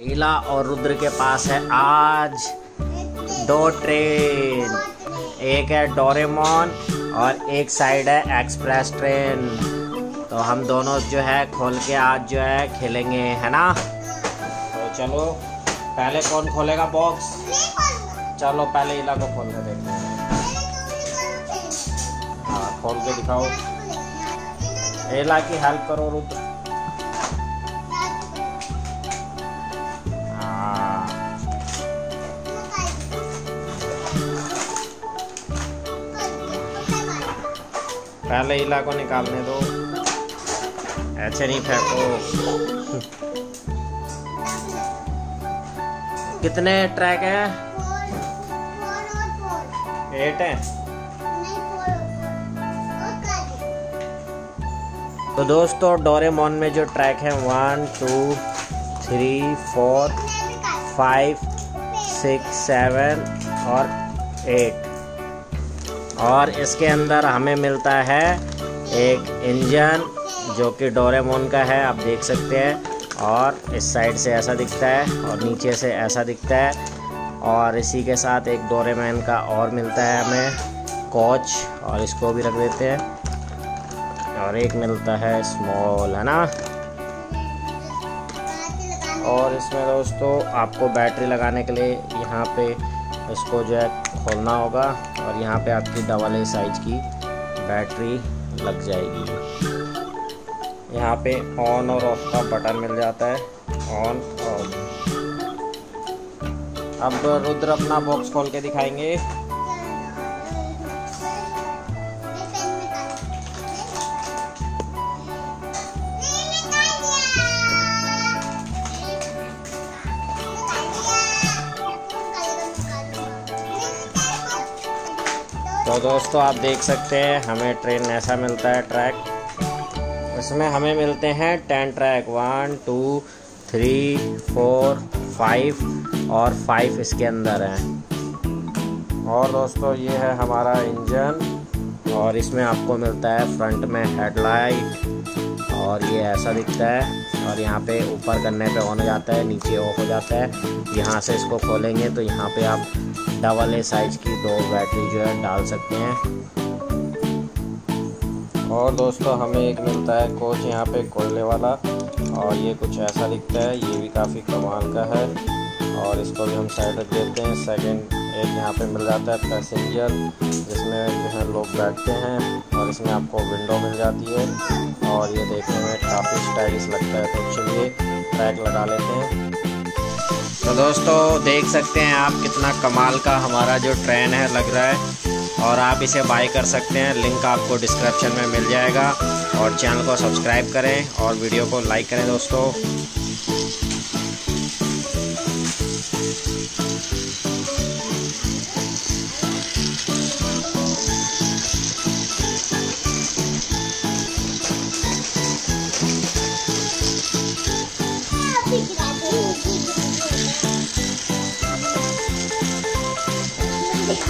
ईला और रुद्र के पास है। आज दो ट्रेन। एक है डोरेमोन और एक साइड है एक्सप्रेस ट्रेन। तो हम दोनों जो है खोल के आज जो है खेलेंगे, है ना? तो चलो, पहले कौन खोलेगा बॉक्स चलो, पहले इला को खोल के देखते हैं। हाँ खोल के दिखाओ। इला की हेल्प करो, रुद्र। पहले इला को निकालने दो। ऐसे नहीं फेंको। कितने ट्रैक हैं? एट है। तो दोस्तों डोरेमोन में जो ट्रैक है one two three four five six seven और एट और इसके अंदर हमें मिलता है एक इंजन जो कि डोरेमोन का है, आप देख सकते हैं। और इस साइड से ऐसा दिखता है और नीचे से ऐसा दिखता है। और इसी के साथ एक डोरेमैन का और मिलता है हमें, कोच। और इसको भी रख देते हैं। और एक मिलता है स्मॉल, है ना? और इसमें दोस्तों, आपको बैटरी लगाने के लिए यहाँ पे इसको जो है खोलना होगा और यहाँ पे आपकी डबल ए साइज़ की। बैटरी लग जाएगी। यहाँ पे ऑन और ऑफ़ का बटन मिल जाता है। ऑन ऑफ़ अब रुद्र अपना बॉक्स खोल के दिखाएँगे। तो दोस्तों, आप देख सकते हैं, हमें ट्रेन ऐसा मिलता है ट्रैक इसमें हमें मिलते हैं ten track one two three four five और फाइव इसके अंदर हैं। और दोस्तों, ये है हमारा इंजन और इसमें आपको मिलता है फ्रंट में हेडलाइट और ये ऐसा दिखता है और यहाँ पे ऊपर करने पे ऑन हो जाता है, नीचे ऑफ़ हो जाता है। यहाँ से इसको खोलेंगे तो यहाँ पे आप डबल ए साइज़ की दो बैटरी जो है डाल सकते हैं। और दोस्तों, हमें एक मिलता है कोच यहाँ पे कोयले वाला और ये कुछ ऐसा दिखता है, ये भी काफ़ी कमाल का है। और इसको भी हम साइड रख देते हैं। सेकंड एक यहाँ पे मिल जाता है पैसेंजर जिसमें जो है लोग बैठते हैं और इसमें आपको विंडो मिल जाती है। और ये देखने में काफ़ी स्टाइलिश लगता है। तो चलिए ट्रैक लगा लेते हैं। तो दोस्तों, देख सकते हैं आप कितना कमाल का हमारा जो ट्रेन है लग रहा है। और आप इसे बाय कर सकते हैं। लिंक आपको डिस्क्रिप्शन में मिल जाएगा। और चैनल को सब्सक्राइब करें और वीडियो को लाइक करें दोस्तों। अच्छा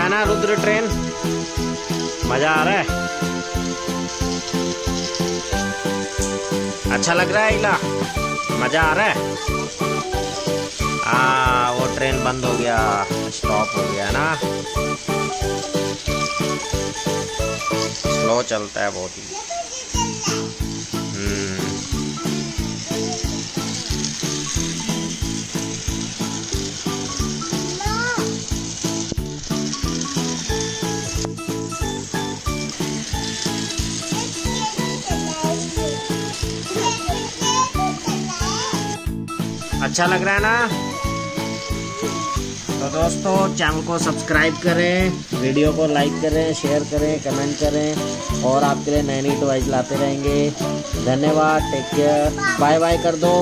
है ना, रुद्र ट्रेन। मज़ा आ रहा है। अच्छा लग रहा है, इला। मज़ा आ रहा है। आ वो ट्रेन बंद हो गया स्टॉप हो गया ना। स्लो चलता है बहुत ही। अच्छा लग रहा है ना? तो दोस्तों चैनल को सब्सक्राइब करें वीडियो को लाइक करें शेयर करें कमेंट करें और आपके लिए नई नई डिवाइस लाते रहेंगे। धन्यवाद टेक केयर बाय बाय कर दो।